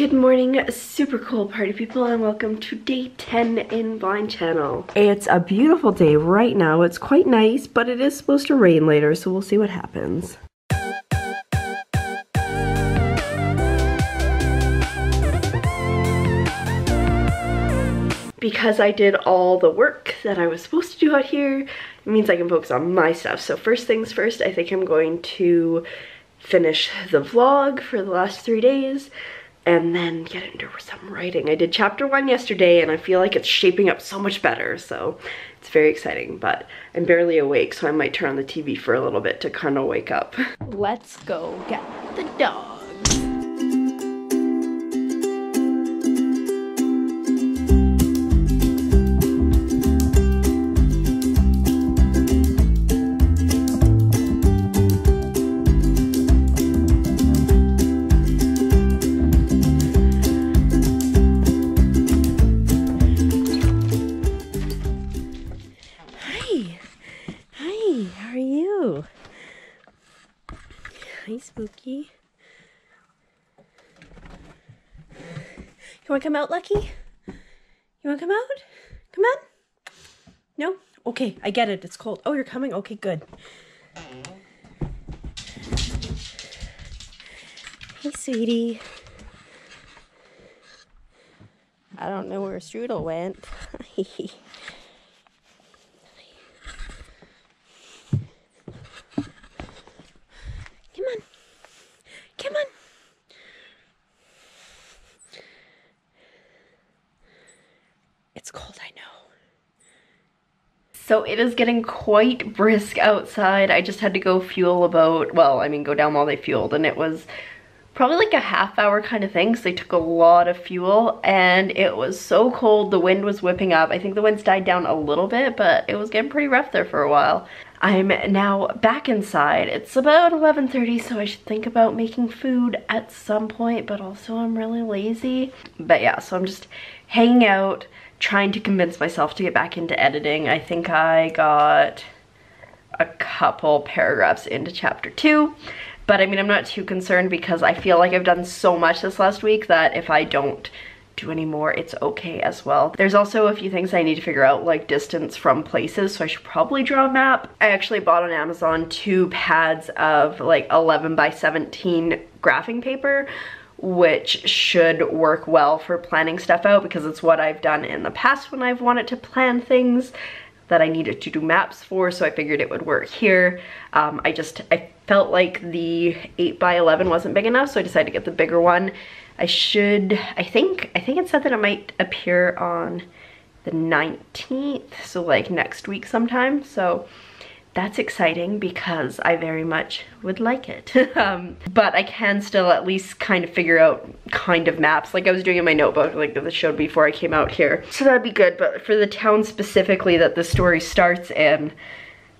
Good morning, super cool party people, and welcome to day 10 in Blind Channel. It's a beautiful day right now. It's quite nice, but it is supposed to rain later, so we'll see what happens. because I did all the work that I was supposed to do out here, it means I can focus on my stuff. So first things first, I think I'm going to finish the vlog for the last three days and then get into some writing. I did chapter one yesterday and I feel like it's shaping up so much better, so it's very exciting, but I'm barely awake, so I might turn on the TV for a little bit to kind of wake up. Let's go get the dog. You wanna come out, Lucky? You wanna come out? Come on? No? Okay, I get it. It's cold. Oh, you're coming? Okay, good. Hey, sweetie. I don't know where Strudel went. So it is getting quite brisk outside. I just had to go fuel a boat. well, I mean, go down while they fueled, and it was probably like a half hour kind of thing, so they took a lot of fuel, and it was so cold, the wind was whipping up. I think the winds died down a little bit, but it was getting pretty rough there for a while. I'm now back inside. It's about 11.30, so I should think about making food at some point, but also I'm really lazy. But yeah, so I'm just hanging out, trying to convince myself to get back into editing. I think I got a couple paragraphs into chapter two. But I mean, I'm not too concerned because I feel like I've done so much this last week that if I don't do any more, it's okay as well. There's also a few things I need to figure out, like distance from places, so I should probably draw a map. I actually bought on Amazon two pads of like 11 by 17 graphing paper, which should work well for planning stuff out because it's what I've done in the past when I've wanted to plan things that I needed to do maps for, so I figured it would work here. Um, I just, I felt like the 8 by 11 wasn't big enough, so I decided to get the bigger one. I should, I think, I think it said that it might appear on the 19th, so like next week sometime, so that's exciting because I very much would like it. um, but I can still at least kind of figure out kind of maps like I was doing in my notebook like that showed before I came out here. So that'd be good, but for the town specifically that the story starts in,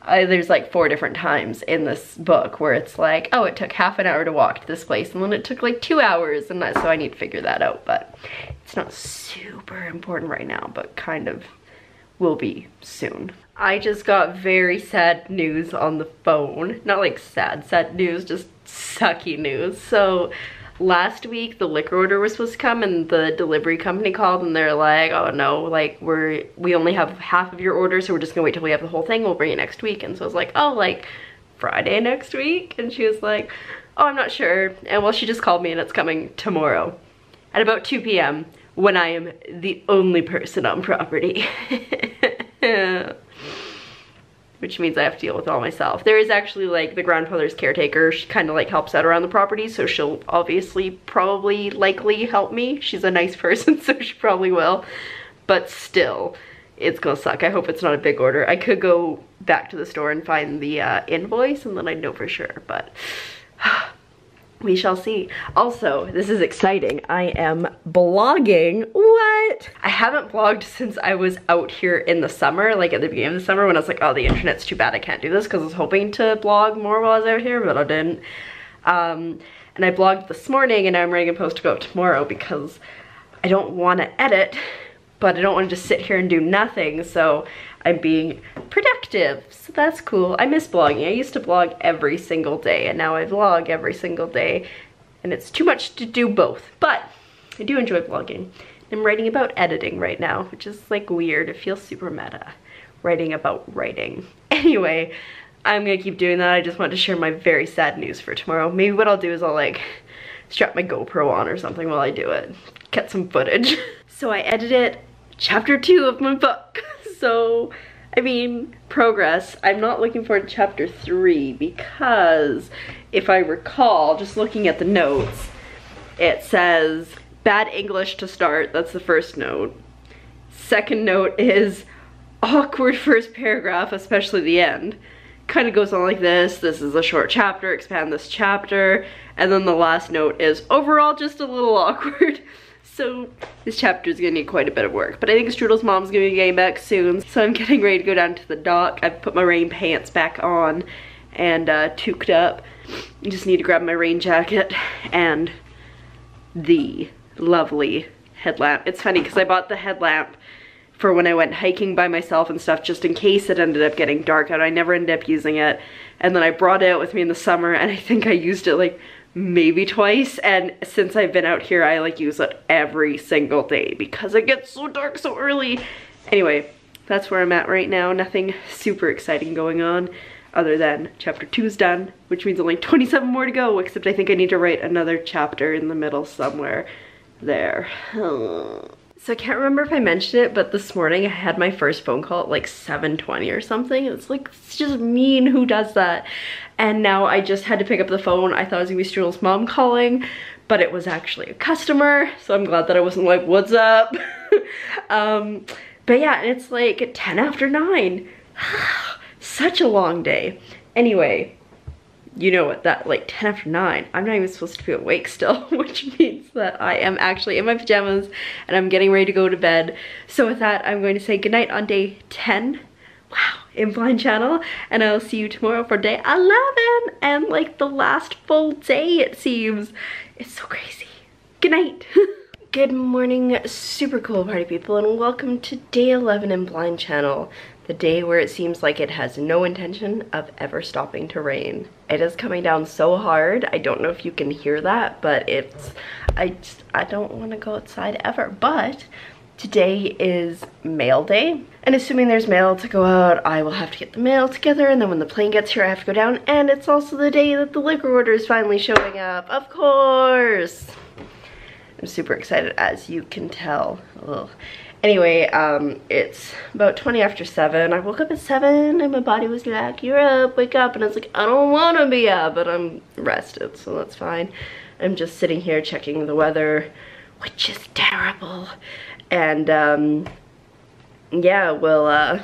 I, there's like four different times in this book where it's like, oh, it took half an hour to walk to this place and then it took like two hours and that, so I need to figure that out, but it's not super important right now, but kind of will be soon. I just got very sad news on the phone. Not like sad, sad news, just sucky news. So last week the liquor order was supposed to come and the delivery company called and they're like, oh no, like we're, we only have half of your order so we're just gonna wait till we have the whole thing, we'll bring it next week. And so I was like, oh, like Friday next week? And she was like, oh, I'm not sure. And well, she just called me and it's coming tomorrow at about 2 p.m. when I am the only person on property. which means I have to deal with it all myself. There is actually like the grandfather's caretaker. She kind of like helps out around the property, so she'll obviously probably likely help me. She's a nice person, so she probably will. But still, it's gonna suck. I hope it's not a big order. I could go back to the store and find the uh, invoice and then I'd know for sure, but we shall see. Also, this is exciting. I am blogging. What? I haven't blogged since I was out here in the summer, like at the beginning of the summer when I was like, oh, the internet's too bad I can't do this because I was hoping to blog more while I was out here, but I didn't. Um, and I blogged this morning and I'm writing a post to go up tomorrow because I don't want to edit, but I don't want to just sit here and do nothing. So I'm being productive. So that's cool. I miss blogging. I used to blog every single day and now I vlog every single day and it's too much to do both. But I do enjoy vlogging. I'm writing about editing right now, which is like weird. It feels super meta, writing about writing. Anyway, I'm gonna keep doing that. I just want to share my very sad news for tomorrow. Maybe what I'll do is I'll like strap my GoPro on or something while I do it. Get some footage. so I edited chapter two of my book. so, I mean, progress. I'm not looking forward to chapter three because if I recall, just looking at the notes, it says bad English to start, that's the first note. Second note is awkward first paragraph, especially the end. Kind of goes on like this, this is a short chapter, expand this chapter, and then the last note is overall just a little awkward. So this chapter is gonna need quite a bit of work. But I think Strudel's mom's gonna be getting back soon, so I'm getting ready to go down to the dock. I've put my rain pants back on and uh, toqued up. I just need to grab my rain jacket and the lovely headlamp. It's funny because I bought the headlamp for when I went hiking by myself and stuff just in case it ended up getting dark out. I never ended up using it. And then I brought it out with me in the summer and I think I used it like maybe twice and since I've been out here I like use it every single day because it gets so dark so early. Anyway, that's where I'm at right now. Nothing super exciting going on other than chapter two is done, which means only 27 more to go, except I think I need to write another chapter in the middle somewhere there. So I can't remember if I mentioned it, but this morning I had my first phone call at like 7.20 or something. It's like, it's just mean who does that. And now I just had to pick up the phone. I thought it was gonna be Strudel's mom calling, but it was actually a customer. So I'm glad that I wasn't like, what's up? um, but yeah, and it's like 10 after nine. Such a long day. Anyway, you know what, that like 10 after 9, I'm not even supposed to be awake still, which means that I am actually in my pajamas and I'm getting ready to go to bed. So with that, I'm going to say goodnight on day 10. Wow, in Blind Channel. And I'll see you tomorrow for day 11 and like the last full day it seems. It's so crazy. Good night. Good morning, super cool party people, and welcome to day 11 in Blind Channel the day where it seems like it has no intention of ever stopping to rain. It is coming down so hard. I don't know if you can hear that, but it's, I just, I don't want to go outside ever. But today is mail day. And assuming there's mail to go out, I will have to get the mail together. And then when the plane gets here, I have to go down. And it's also the day that the liquor order is finally showing up. Of course. I'm super excited as you can tell. Ugh. Anyway, um, it's about 20 after 7. I woke up at 7 and my body was like, you're up, wake up. And I was like, I don't want to be up, but I'm rested, so that's fine. I'm just sitting here checking the weather, which is terrible. And, um, yeah, we'll, uh,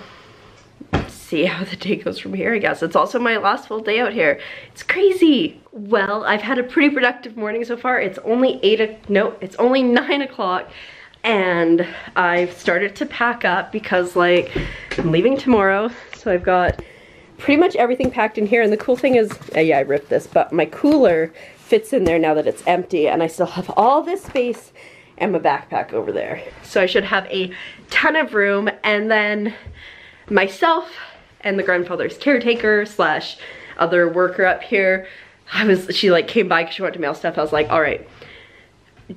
see how the day goes from here, I guess. It's also my last full day out here. It's crazy. Well, I've had a pretty productive morning so far. It's only 8, no, it's only 9 o'clock and I've started to pack up because like I'm leaving tomorrow so I've got pretty much everything packed in here and the cool thing is uh, yeah I ripped this but my cooler fits in there now that it's empty and I still have all this space and my backpack over there so I should have a ton of room and then myself and the grandfather's caretaker slash other worker up here I was she like came by because she wanted to mail stuff I was like all right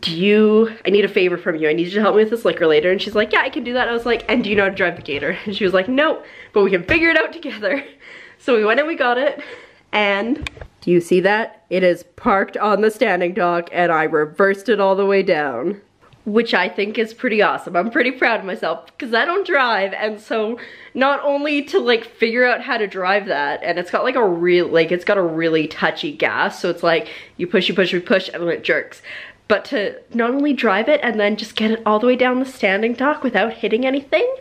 do you, I need a favor from you. I need you to help me with this liquor later. And she's like, yeah, I can do that. I was like, and do you know how to drive the gator? And she was like, no, but we can figure it out together. So we went and we got it. And do you see that? It is parked on the standing dock and I reversed it all the way down. Which I think is pretty awesome. I'm pretty proud of myself because I don't drive. And so not only to like figure out how to drive that and it's got like a real, like it's got a really touchy gas. So it's like you push, you push, you push and then it jerks but to not only drive it and then just get it all the way down the standing dock without hitting anything,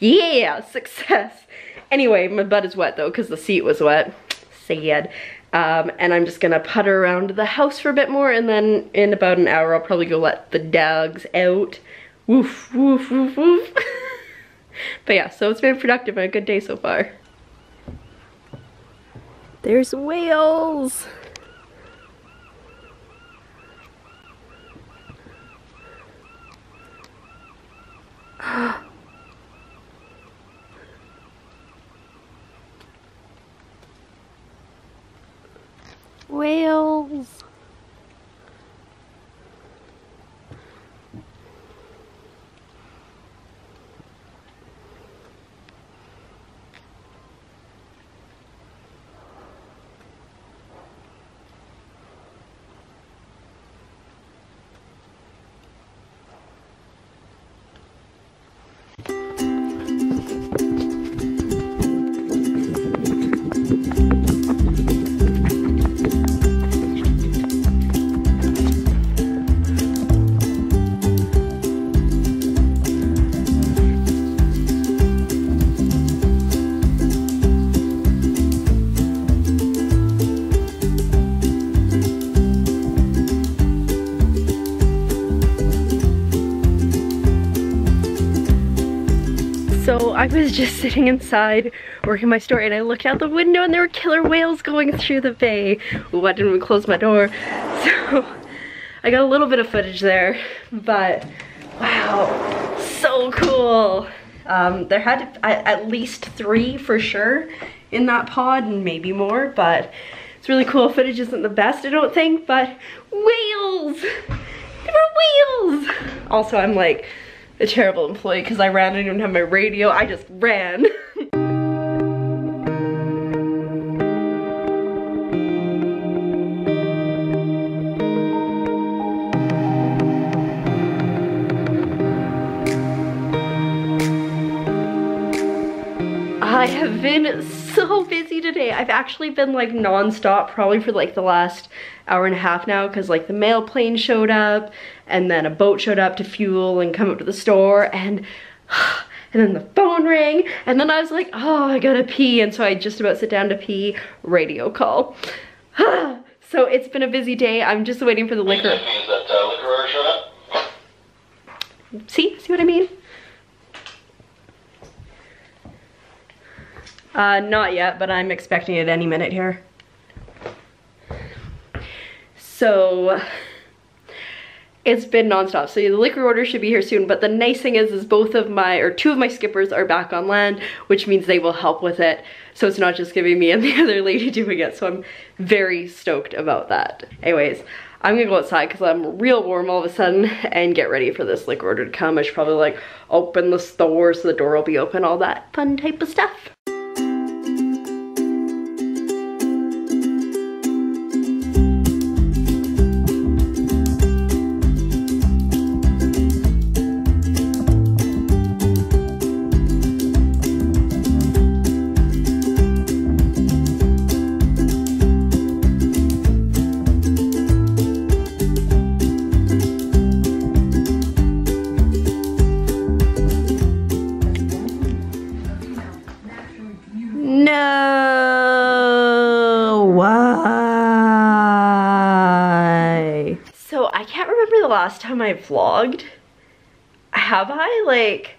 yeah, success. Anyway, my butt is wet though because the seat was wet, sad. Um, and I'm just gonna putter around the house for a bit more and then in about an hour I'll probably go let the dogs out. Woof, woof, woof, woof. but yeah, so it's been productive and a good day so far. There's whales! Whales. I was just sitting inside working my store and I looked out the window and there were killer whales going through the bay. Ooh, I didn't even close my door. So I got a little bit of footage there, but wow, so cool. Um, there had at least three for sure in that pod and maybe more, but it's really cool. Footage isn't the best, I don't think, but whales! There were whales! Also, I'm like a terrible employee because I ran, I didn't even have my radio, I just ran. I have been so busy today. I've actually been like non-stop probably for like the last hour and a half now because like the mail plane showed up and then a boat showed up to fuel and come up to the store and and then the phone rang and then I was like oh I gotta pee and so I just about sit down to pee radio call. So it's been a busy day. I'm just waiting for the liquor. That, uh, liquor see? See what I mean? Uh, not yet, but I'm expecting it any minute here. So, it's been nonstop. So the liquor order should be here soon, but the nice thing is, is both of my, or two of my skippers are back on land, which means they will help with it. So it's not just giving me and the other lady doing it. So I'm very stoked about that. Anyways, I'm gonna go outside because I'm real warm all of a sudden and get ready for this liquor order to come. I should probably like open the store so the door will be open, all that fun type of stuff. Last time I vlogged? Have I? Like,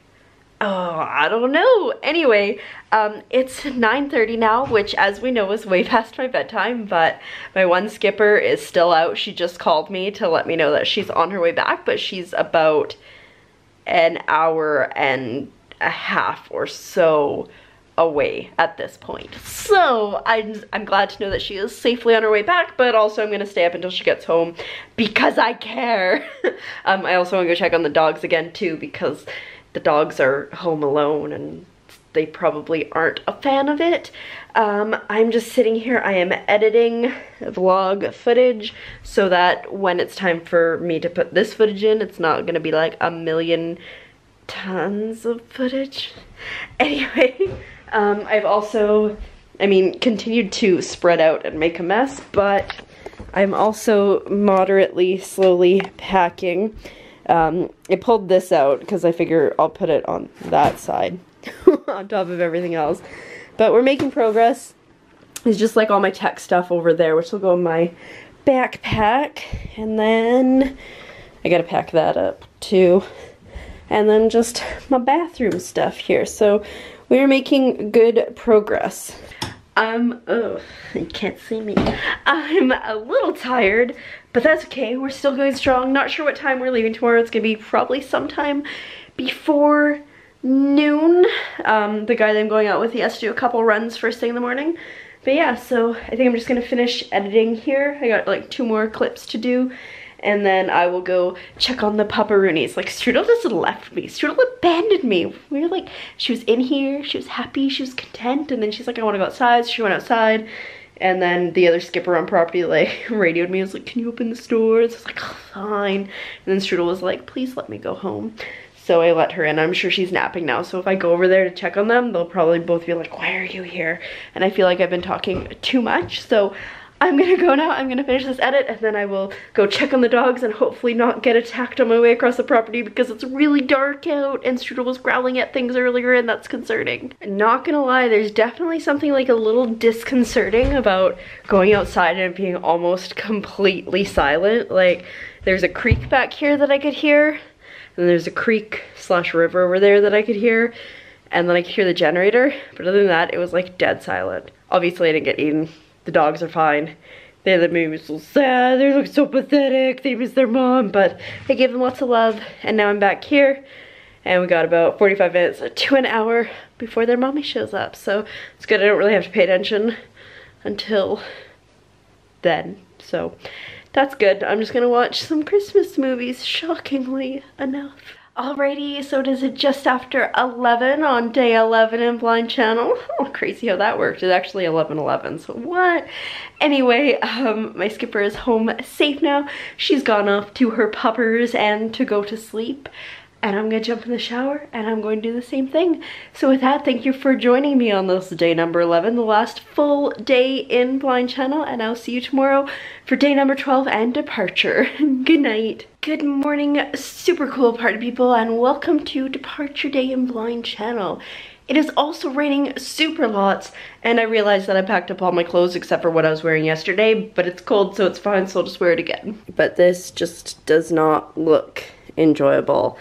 oh, I don't know. Anyway, um, it's 9.30 now, which as we know is way past my bedtime, but my one skipper is still out. She just called me to let me know that she's on her way back, but she's about an hour and a half or so away at this point. So I'm, I'm glad to know that she is safely on her way back, but also I'm gonna stay up until she gets home because I care. um, I also wanna go check on the dogs again too because the dogs are home alone and they probably aren't a fan of it. Um, I'm just sitting here, I am editing vlog footage so that when it's time for me to put this footage in, it's not gonna be like a million tons of footage. Anyway, um, I've also, I mean, continued to spread out and make a mess, but I'm also moderately slowly packing. Um, I pulled this out because I figure I'll put it on that side on top of everything else. But we're making progress. It's just like all my tech stuff over there, which will go in my backpack. And then I gotta pack that up too. And then just my bathroom stuff here. So we are making good progress. I'm, oh, you can't see me. I'm a little tired, but that's okay. We're still going strong. Not sure what time we're leaving tomorrow. It's gonna be probably sometime before noon. Um, the guy that I'm going out with, he has to do a couple runs first thing in the morning. But yeah, so I think I'm just gonna finish editing here. I got like two more clips to do and then I will go check on the pupperoonies. Like Strudel just left me. Strudel abandoned me. We were like, she was in here, she was happy, she was content, and then she's like, I wanna go outside, so she went outside. And then the other skipper on property like radioed me, I was like, can you open the store? And so I was like, oh, fine. And then Strudel was like, please let me go home. So I let her in. I'm sure she's napping now. So if I go over there to check on them, they'll probably both be like, why are you here? And I feel like I've been talking too much. So I'm gonna go now, I'm gonna finish this edit, and then I will go check on the dogs and hopefully not get attacked on my way across the property because it's really dark out and Strudel was growling at things earlier and that's concerning. Not gonna lie, there's definitely something like a little disconcerting about going outside and being almost completely silent. Like, there's a creek back here that I could hear, and there's a creek slash river over there that I could hear, and then I could hear the generator, but other than that, it was like dead silent. Obviously I didn't get eaten. The dogs are fine. They made me so sad, they look so pathetic, they miss their mom, but I gave them lots of love, and now I'm back here, and we got about 45 minutes to an hour before their mommy shows up, so it's good I don't really have to pay attention until then, so that's good. I'm just gonna watch some Christmas movies, shockingly enough. Alrighty, so it is just after 11 on day 11 in Blind Channel. Oh, crazy how that worked. It's actually 11:11. so what? Anyway, um, my skipper is home safe now. She's gone off to her puppers and to go to sleep and I'm gonna jump in the shower and I'm going to do the same thing. So with that, thank you for joining me on this day number 11, the last full day in Blind Channel, and I'll see you tomorrow for day number 12 and departure. Good night. Good morning, super cool party people, and welcome to Departure Day in Blind Channel. It is also raining super lots, and I realized that I packed up all my clothes except for what I was wearing yesterday, but it's cold, so it's fine, so I'll just wear it again. But this just does not look enjoyable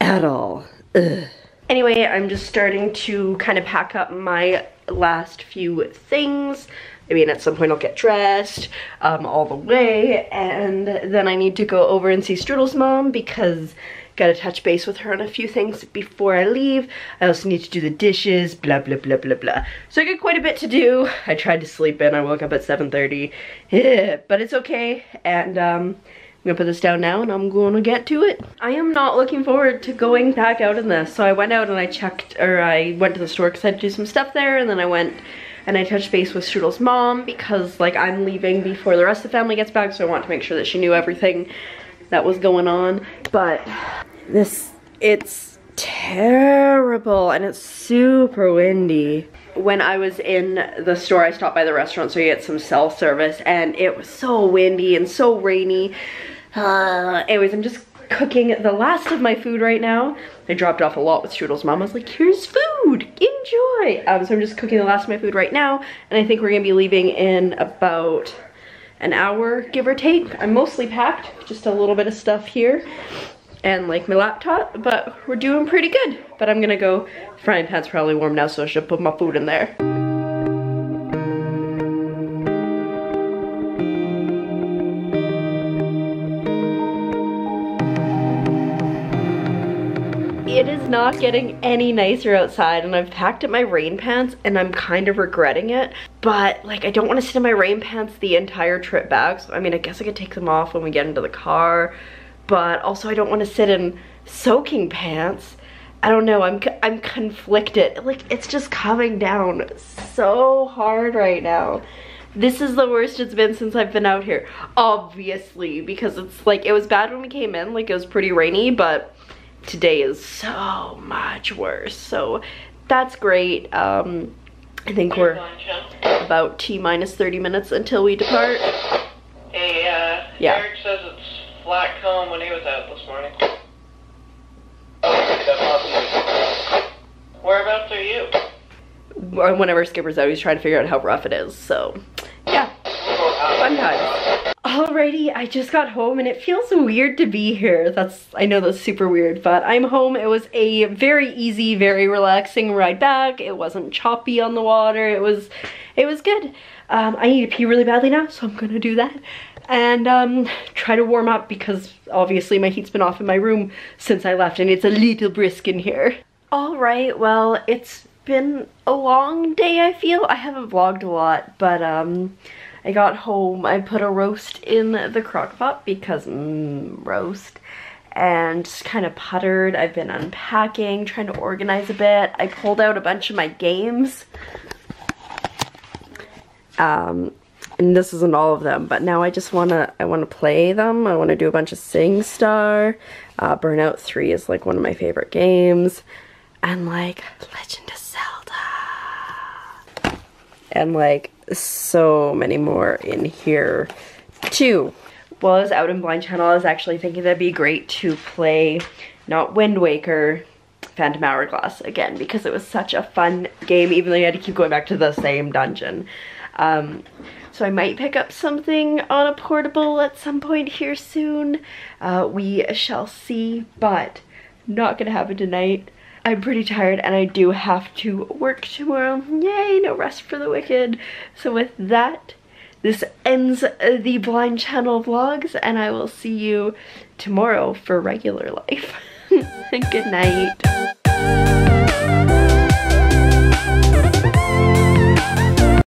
at all. Ugh. Anyway, I'm just starting to kind of pack up my last few things. I mean, at some point I'll get dressed um, all the way, and then I need to go over and see Strudel's mom because gotta touch base with her on a few things before I leave. I also need to do the dishes, blah, blah, blah, blah, blah. So I got quite a bit to do. I tried to sleep in. I woke up at 7.30, yeah, but it's okay, and um, I'm gonna put this down now and I'm gonna get to it. I am not looking forward to going back out in this. So I went out and I checked, or I went to the store because I had to do some stuff there and then I went and I touched base with Strudel's mom because like I'm leaving before the rest of the family gets back so I want to make sure that she knew everything that was going on. But this, it's terrible and it's super windy when I was in the store, I stopped by the restaurant so you get some cell service and it was so windy and so rainy. Uh, anyways, I'm just cooking the last of my food right now. I dropped off a lot with Strudel's mom. I was like, here's food, enjoy. Um, so I'm just cooking the last of my food right now. And I think we're gonna be leaving in about an hour, give or take. I'm mostly packed, just a little bit of stuff here and like my laptop, but we're doing pretty good. But I'm gonna go, frying pan's probably warm now, so I should put my food in there. It is not getting any nicer outside and I've packed up my rain pants and I'm kind of regretting it. But like I don't want to sit in my rain pants the entire trip back. So I mean I guess I could take them off when we get into the car but also I don't want to sit in soaking pants. I don't know, I'm, I'm conflicted. Like, it's just coming down so hard right now. This is the worst it's been since I've been out here. Obviously, because it's like, it was bad when we came in, like it was pretty rainy, but today is so much worse. So that's great. Um, I think we're about T minus 30 minutes until we depart. Hey, uh, yeah. Eric says it's flat comb when he was out this morning. Whereabouts are you? Whenever Skipper's out, he's trying to figure out how rough it is. So, yeah, fun times. Alrighty, I just got home and it feels weird to be here. That's, I know that's super weird, but I'm home. It was a very easy, very relaxing ride back. It wasn't choppy on the water. It was, it was good. Um, I need to pee really badly now, so I'm gonna do that and um, try to warm up because obviously my heat's been off in my room since I left and it's a little brisk in here. All right, well, it's been a long day, I feel. I haven't vlogged a lot, but um, I got home, I put a roast in the crock pot because, mmm, roast and just kind of puttered. I've been unpacking, trying to organize a bit. I pulled out a bunch of my games. Um, and this isn't all of them, but now I just wanna, I wanna play them. I wanna do a bunch of SingStar. Uh, Burnout 3 is like one of my favorite games. And like, Legend of Zelda. And like, so many more in here too. While I was out in Blind Channel, I was actually thinking that'd be great to play, not Wind Waker, Phantom Hourglass again, because it was such a fun game, even though you had to keep going back to the same dungeon. Um, so I might pick up something on a portable at some point here soon. Uh, we shall see, but not gonna happen tonight. I'm pretty tired and I do have to work tomorrow. Yay, no rest for the wicked. So with that, this ends the blind channel vlogs and I will see you tomorrow for regular life. Good night.